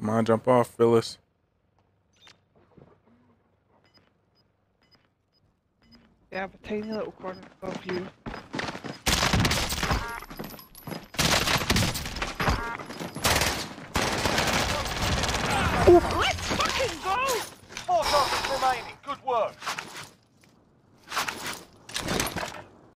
Come on, jump off, Phyllis. They have a tiny little corner above you. Let's fucking go! Four targets remaining. Good work.